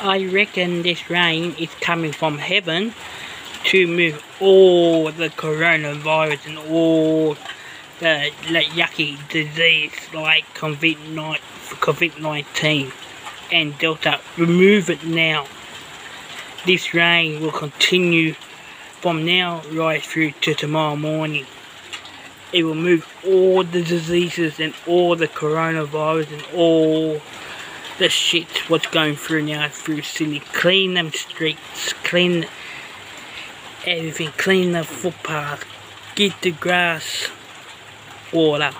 I reckon this rain is coming from heaven to move all the coronavirus and all the, yucky disease like COVID-19 and Delta. Remove it now. This rain will continue from now right through to tomorrow morning. It will move all the diseases and all the coronavirus and all the shit what's going through now through Sydney. Clean them streets, clean everything, clean the footpath, get the grass water.